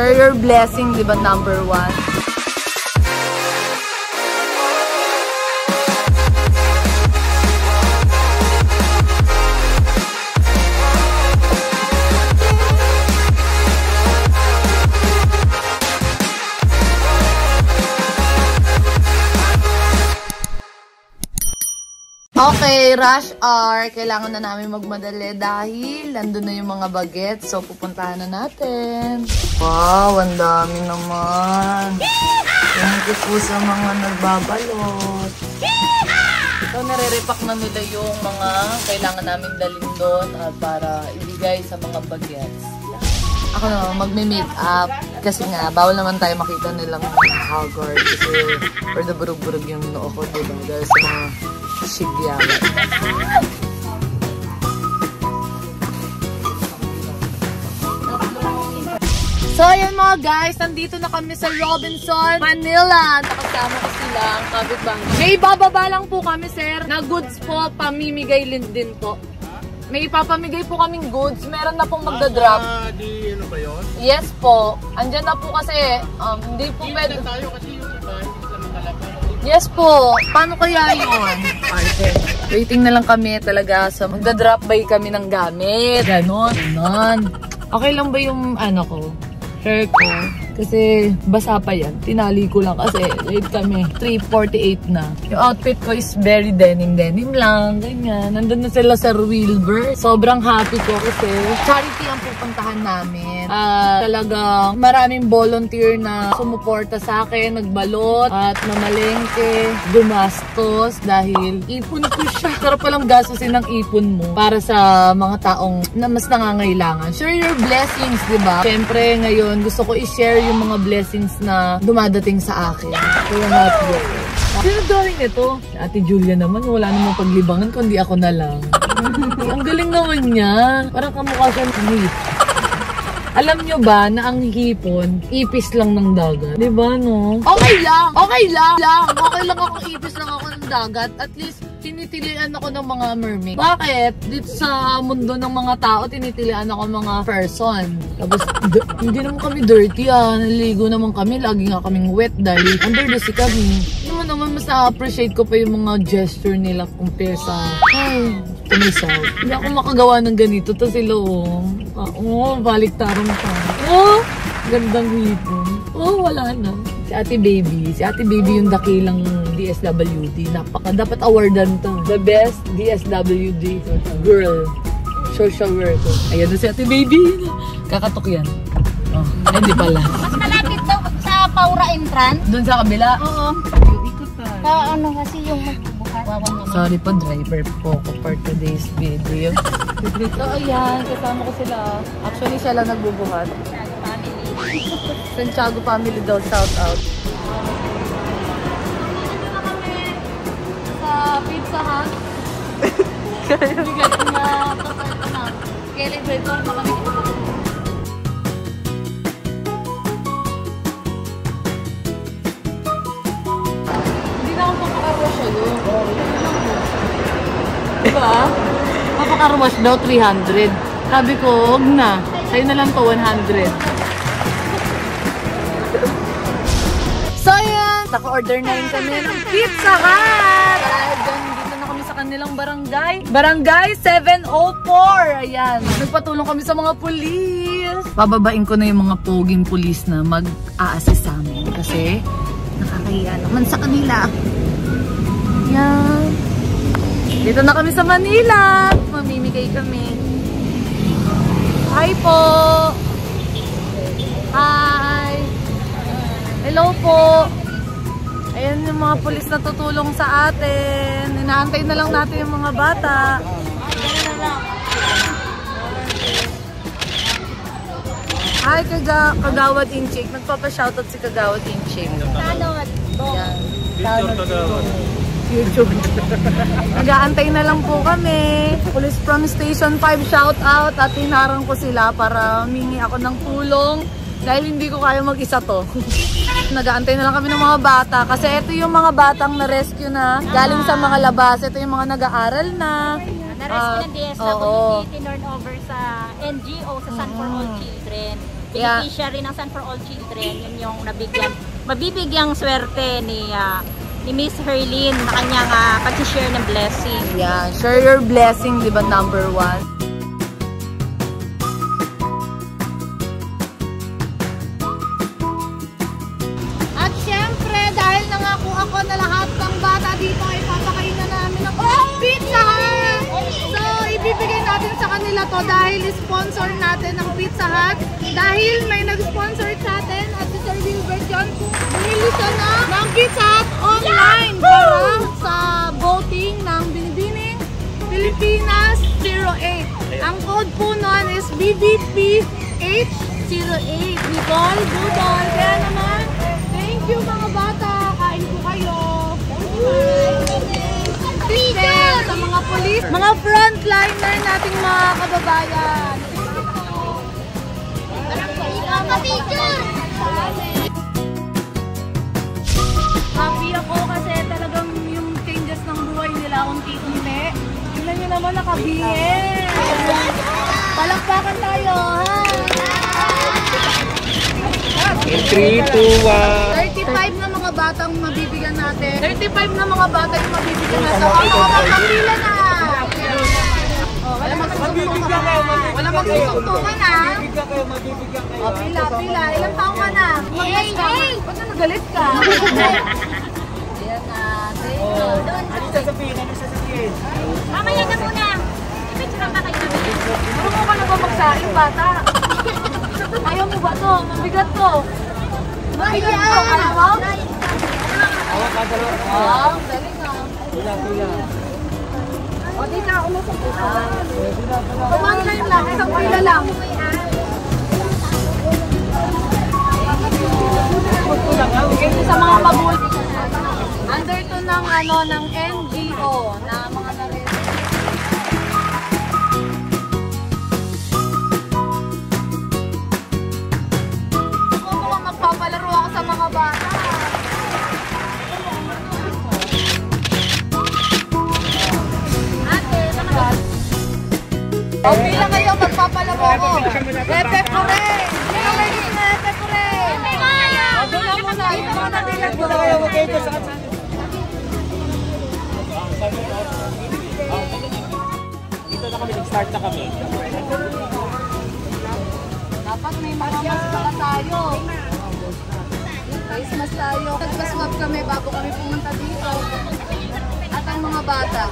Your blessing, di ba, number one? Okay, rush hour. Kailangan na namin magmadali dahil nandun na yung mga bagets. So, pupuntahan na natin. Wow, ang dami naman. Thank you po sa mga nagbabalot. So, nare-repack na nila yung mga kailangan namin dalhin doon at para ibigay sa mga bagets. Ako na, magme-makeup. Kasi nga, bawal naman tayo makita nilang haggard. Kasi, or the burug-burug yung noo ko, diba? Dahil sa mga shigyawan. So, ayan mga guys, nandito na kami sa Robinson, Manila. Nakasama ko sila ang kapitbahay. May bababa lang po kami, sir, na goods po, pamimigay din po. May ipapamigay po kaming goods. Meron na pong magda-drop. Ah, di ano ba yun? Yes po. Andyan na po kasi, um, hindi po pwede. Iwan tayo kasi yung Yes po. Paano kaya yun? Waiting na lang kami talaga sa magda-drop by kami ng gamit. Ganon. Ganon. Okay lang ba yung ano ko? Hair ko? Kasi basa pa yan. Tinali ko lang kasi late kami. 3.48 na. Yung outfit ko is very denim-denim lang. Ganyan. Nandun na sila sa Wilbur. Sobrang happy ko kasi charity ang pupuntahan namin. At talagang maraming volunteer na sumuporta sa akin, nagbalot at namalengke, gumastos dahil ipon ko siya. Sarap palang gastusin ng ipon mo para sa mga taong na mas nangangailangan. Share your blessings, di ba? Siyempre, ngayon gusto ko i-share yung mga blessings na dumadating sa akin. Kaya happy ako. Sino drawing nito? Ate Julia naman, wala namang paglibangan kundi ako na lang. Ang galing naman niya. Parang kamukha siya ni alam nyo ba na ang hipon, ipis lang ng dagat? Di ba, no? Okay lang! Okay lang! lang. Okay lang ako ipis lang ako ng dagat. At least, tinitilian ako ng mga mermaid. Bakit? Dito sa mundo ng mga tao, tinitilian ako mga person. Tapos, hindi naman kami dirty ah. Naligo naman kami. Lagi nga kaming wet dahil under the sea kami. Naman naman, mas na-appreciate ko pa yung mga gesture nila compare sa... Ay, tumisaw. Hindi ako makagawa ng ganito. Tapos sila, oh. Ah, oh, baliktaran pa. Oh, gandang hipon. Oh, wala na. Si Ate Baby. Si Ate Baby yung dakilang DSWD. Napaka, dapat awardan to. The best DSWD girl. Social worker. Ayan na si Ate Baby. Kakatok yan. Oh, hindi pala. Mas malapit daw sa Paura Entrance. Doon sa kabila. Oo. Sa ano kasi yung magbubukas. Sorry po, driver po ko for today's video. so, ayan, kasama ko sila. Actually, siya lang nagbubuhat. Santiago family daw, shout out. Sa Pizza Hut. Bigat na kapal na. Elevator na kami. Hindi na ako papakarwash yun. Diba? Papakarwash daw 300. Sabi ko, huwag na. Sa'yo na lang to 100. Naka-order na rin kami ng Pizza Hut! Dyan, dito na kami sa kanilang barangay. Barangay 704! Ayan, nagpatulong kami sa mga pulis. Pababain ko na yung mga poging pulis na mag-a-assist sa amin. Kasi, nakakahiya naman sa kanila. Yan. Dito na kami sa Manila. Mamimigay kami. Hi po! Hi! Hello po! Ayan yung mga pulis na tutulong sa atin. Inaantay na lang natin yung mga bata. Hi, Kaga Kagawad Inchik. Nagpapa-shoutout si Kagawad Inchik. Salot. Yan. Kagawad. YouTube. Nag-aantay na lang po kami. Police from Station 5 shout out at hinarang ko sila para mingi ako ng tulong dahil hindi ko kaya mag-isa to. Nag-aantay na lang kami ng mga bata kasi ito yung mga batang na-rescue na galing sa mga labas. Ito yung mga nag-aaral na. Na-rescue ng Ah, oo. DSWD, tinurn over sa NGO, sa Sun for All Children. Beneficiary ng San for All Children. Yun yung nabigyan, mabibigyang swerte ni ah, ni Miss Herlin na kanyang uh, pag-share ng blessing. Yeah, share your blessing, di ba, number one? Na lahat ng bata dito ay papakain na namin ng Pizza Hut! So, ibibigay natin sa kanila to dahil sponsor natin ng Pizza Hut. Dahil may nag-sponsor sa atin at si Sir Wilbert yun, bumili siya na ng Pizza Hut online para sa voting ng Binibining Pilipinas 08. Ang code po nun is BBPH08. Nicole Budol. Kaya naman, thank you mga bata. Teacher! Sa mga police, mga frontliner nating mga kababayan. Mga teacher! Happy ako kasi talagang yung changes ng buhay nila unti-unti. Tingnan nyo naman nakabihin. Palakpakan tayo, ha? 3, 2, 1. 35 na batang mabibigyan natin. 35 na mga bata yung mabibigyan natin. Ako, makakapila na. Oh, wala magsusuntukan. Wala magsusuntukan, ha? Oh, pila, pila. Ilang taong ka na? Mag-gas ka. Ba't na nagalit ka? Ayan na. Thank you. Ano sasabihin? Ano sasabihin? Mamaya na muna. I-picture ba kayo? Marunong ka na ba magsaing, bata? Ayaw mo ba to? Mabigat to. Mabigat to. Ayaw mo? Ah, galing ah. Pila, pila. O, di ka umusok. One time lang, isang pila mga mabuti. Under to ng ano ng NGO na mga O, pila kayo, magpapalaro ako. Pepe Pure! May gusto na Pepe Pure? O, doon na muna. Yung mga natilag Muna kayo, huwag kayo sa. Dito na kami, nag-start na kami. Dapat may mga mas pala tayo. Face mask tayo. Nagpaswab kami bago kami pumunta dito. At ang mga bata.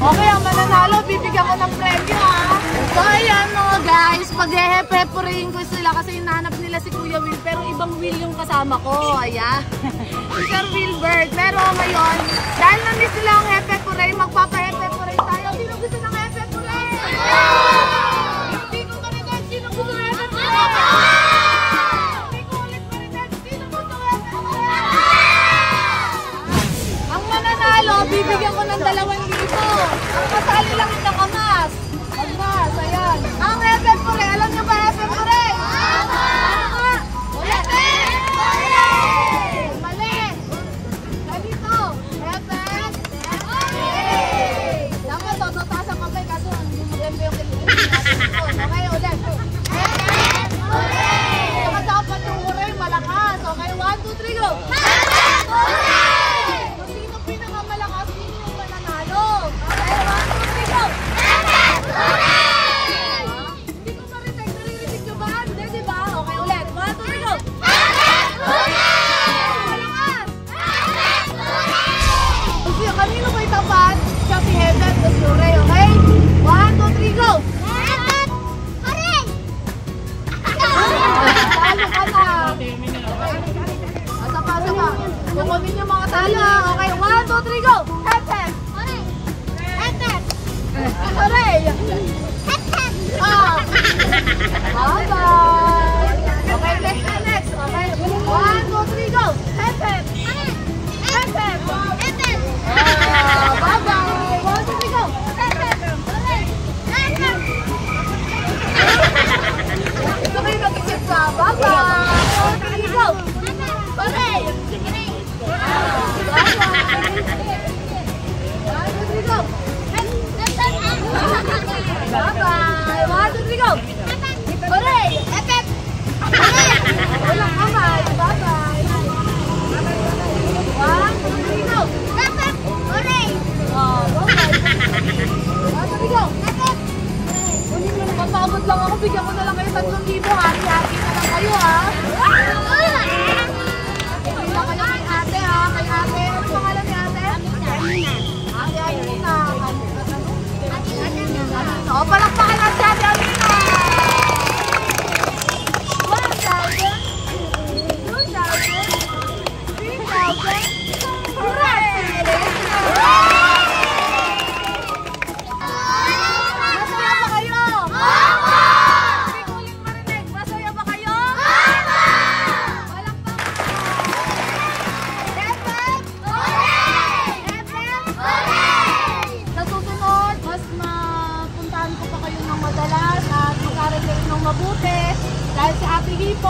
Okay, ang mananalo, bibigyan ko ng premyo ha. So ayan guys, pag-hehepeporayin ko sila kasi hinahanap nila si Kuya Will pero ibang Will kasama ko, ayan. si Sir Wilbert. Pero ngayon, dahil na-miss nila ang hepeporay, magpapa-hepeporay tayo. Sino gusto ng hepeporay? Hindi bibigyan ko ng dalawang libo. Ang lang Kukumin yung mga talo. Okay, 1, 2, 3, go! Hep, hep! Hooray! Hep, hep! Hooray! Hep, hep! Oh! Bye. Okay, next. Okay, 1, 2, 3, go! Hep, hep! Hep, hep! Hep, hep! Ah, Bye-bye!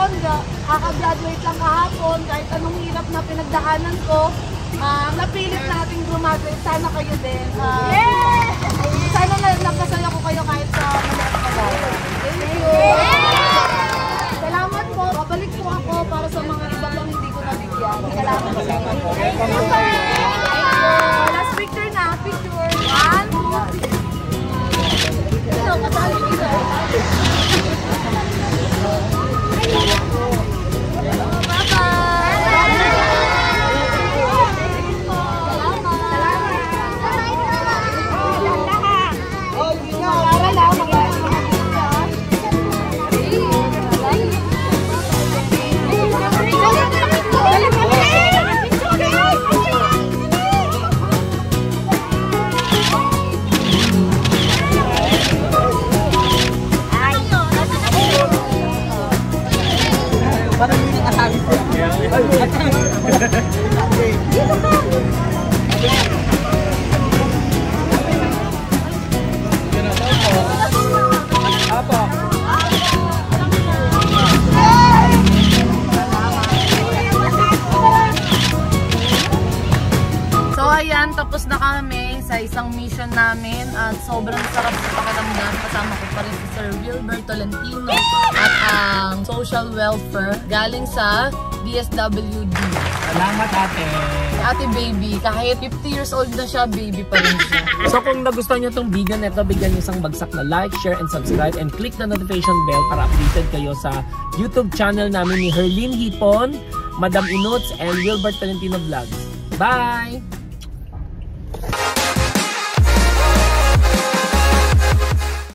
Ga- kaka-graduate lang kahapon, kahit anong hirap na pinagdaanan ko, ah, napilit nating graduate. Sana kayo din. Ah, Sana na napasaya ko kayo kahit sa na bagay. Thank you. Salamat po. Babalik po ako para sa mga iba pang hindi ko nabigyan. Salamat. You. Last welfare galing sa DSWD. Salamat ate. Ate baby, kahit 50 years old na siya, baby pa rin siya. So kung nagustuhan nyo itong video na ito, bigyan nyo isang bagsak na like, share, and subscribe and click the notification bell para updated kayo sa YouTube channel namin ni Herlene Hipon, Madam Inuts, and Wilbert Valentino Vlogs. Bye!